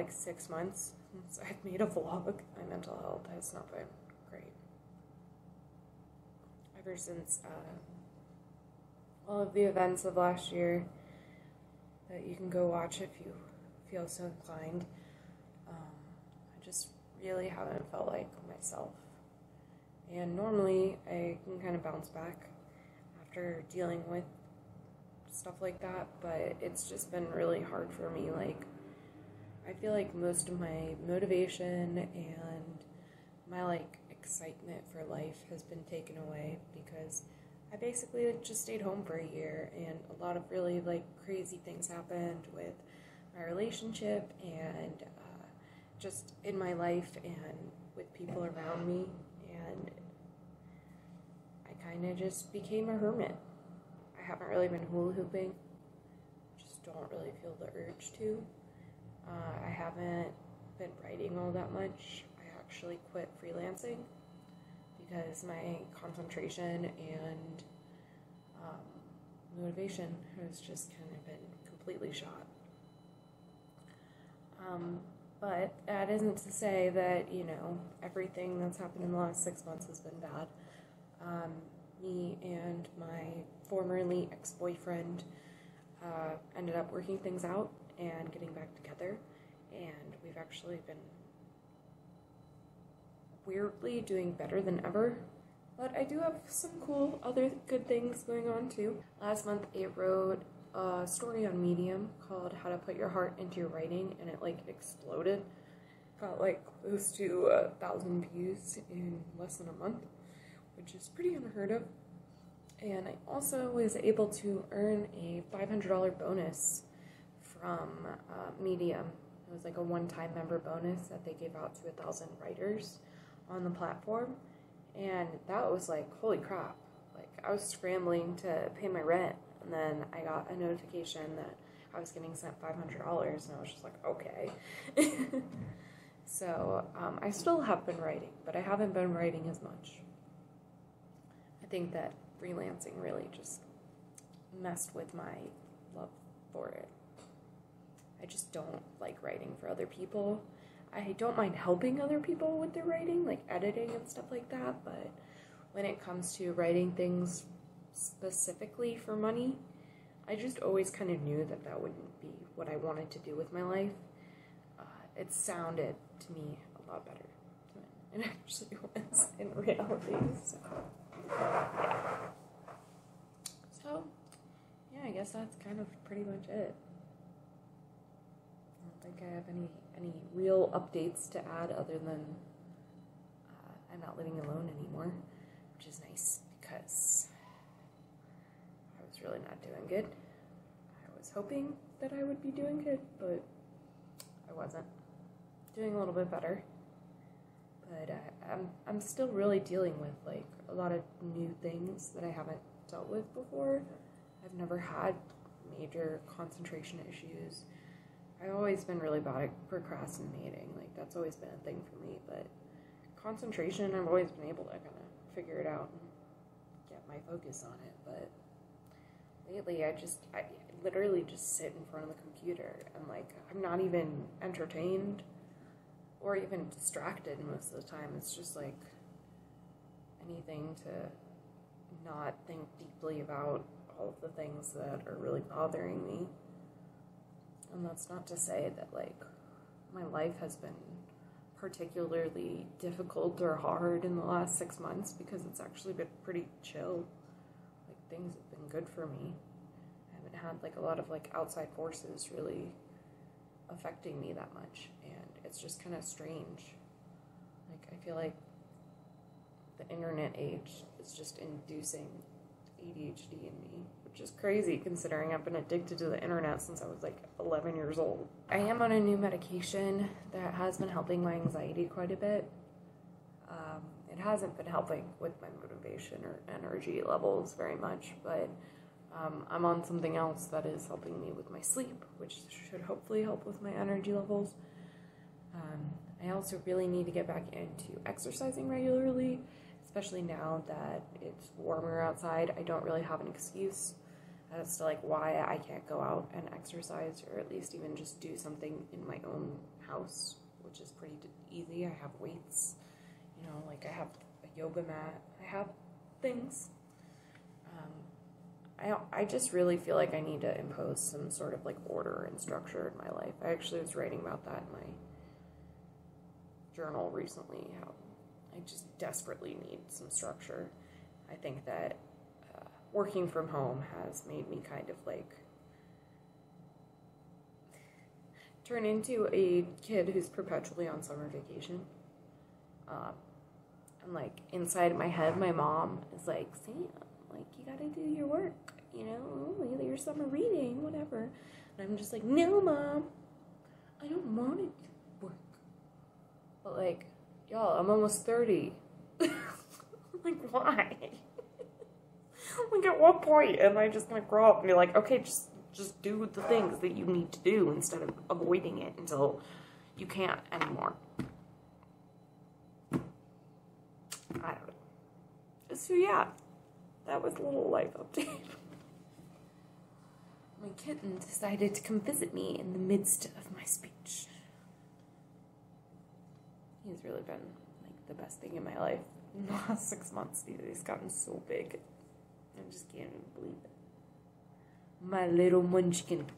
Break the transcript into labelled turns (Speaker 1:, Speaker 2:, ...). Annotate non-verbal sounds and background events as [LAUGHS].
Speaker 1: like six months since I've made a vlog. My mental health has not been great. Ever since uh, all of the events of last year that you can go watch if you feel so inclined, um, I just really haven't felt like myself. And normally I can kind of bounce back after dealing with stuff like that, but it's just been really hard for me. Like, I feel like most of my motivation and my like excitement for life has been taken away because I basically just stayed home for a year and a lot of really like crazy things happened with my relationship and uh, just in my life and with people around me and I kind of just became a hermit. I haven't really been hula hooping. Just don't really feel the urge to. Uh, I haven't been writing all that much. I actually quit freelancing because my concentration and um, motivation has just kind of been completely shot. Um, but that isn't to say that, you know, everything that's happened in the last six months has been bad. Um, me and my formerly ex boyfriend uh, ended up working things out and getting back together, and we've actually been weirdly doing better than ever. But I do have some cool other good things going on too. Last month, I wrote a story on Medium called How to Put Your Heart into Your Writing, and it like exploded. Got like close to a thousand views in less than a month, which is pretty unheard of. And I also was able to earn a $500 bonus from uh, Medium. It was like a one time member bonus that they gave out to a thousand writers on the platform. And that was like, holy crap. Like, I was scrambling to pay my rent, and then I got a notification that I was getting sent $500, and I was just like, okay. [LAUGHS] so, um, I still have been writing, but I haven't been writing as much. I think that freelancing really just messed with my love for it. Just don't like writing for other people. I don't mind helping other people with their writing, like editing and stuff like that, but when it comes to writing things specifically for money, I just always kind of knew that that wouldn't be what I wanted to do with my life. Uh, it sounded to me a lot better than it [LAUGHS] actually was in reality. So. So, yeah, I guess that's kind of pretty much it. Don't think I have any any real updates to add other than uh, I'm not living alone anymore, which is nice because I was really not doing good. I was hoping that I would be doing good, but I wasn't. Doing a little bit better, but uh, I'm I'm still really dealing with like a lot of new things that I haven't dealt with before. I've never had major concentration issues. I've always been really bad at procrastinating. Like that's always been a thing for me, but concentration, I've always been able to kind of figure it out and get my focus on it. But lately, I just I literally just sit in front of the computer and like I'm not even entertained or even distracted most of the time. It's just like anything to not think deeply about all of the things that are really bothering me. And that's not to say that, like, my life has been particularly difficult or hard in the last six months because it's actually been pretty chill. Like, things have been good for me. I haven't had, like, a lot of, like, outside forces really affecting me that much. And it's just kind of strange. Like, I feel like the internet age is just inducing ADHD in me, which is crazy considering I've been addicted to the internet since I was like 11 years old. I am on a new medication that has been helping my anxiety quite a bit. Um, it hasn't been helping with my motivation or energy levels very much, but um, I'm on something else that is helping me with my sleep, which should hopefully help with my energy levels. Um, I also really need to get back into exercising regularly especially now that it's warmer outside, I don't really have an excuse as to like why I can't go out and exercise or at least even just do something in my own house, which is pretty easy. I have weights, you know, like I have a yoga mat, I have things. Um, I, I just really feel like I need to impose some sort of like order and structure in my life. I actually was writing about that in my journal recently, how I just desperately need some structure. I think that uh, working from home has made me kind of like turn into a kid who's perpetually on summer vacation. Um, and like inside my head, my mom is like, Sam, like you gotta do your work, you know, either your summer reading, whatever. And I'm just like, no, mom, I don't want to work. But like, y'all, I'm almost 30. [LAUGHS] like, why? [LAUGHS] like, at what point am I just gonna grow up and be like, okay, just just do the things that you need to do instead of avoiding it until you can't anymore. I don't know. So yeah, that was a little life update. [LAUGHS] my kitten decided to come visit me in the midst of my speech he's really been like the best thing in my life [LAUGHS] in the last six months. He's gotten so big. I just can't even believe it. My little munchkin. [LAUGHS]